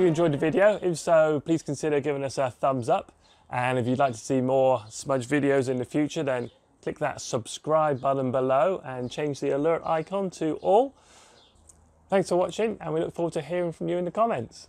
you enjoyed the video? If so, please consider giving us a thumbs up. And if you'd like to see more smudge videos in the future, then click that subscribe button below and change the alert icon to all. Thanks for watching and we look forward to hearing from you in the comments.